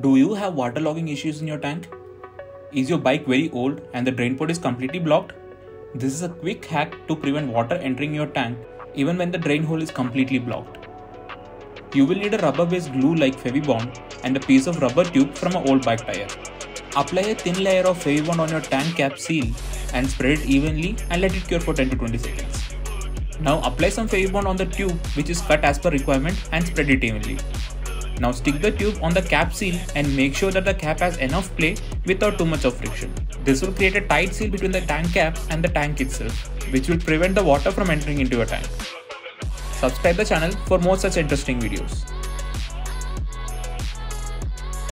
Do you have waterlogging issues in your tank? Is your bike very old and the drain port is completely blocked? This is a quick hack to prevent water entering your tank even when the drain hole is completely blocked. You will need a rubber based glue like Fevibond and a piece of rubber tube from an old bike tire. Apply a thin layer of Fevibond on your tank cap seal and spread it evenly and let it cure for 10 to 20 seconds. Now apply some Fevibond on the tube which is cut as per requirement and spread it evenly. Now stick the tube on the cap seal and make sure that the cap has enough play without too much of friction. This will create a tight seal between the tank cap and the tank itself, which will prevent the water from entering into your tank. Subscribe the channel for more such interesting videos.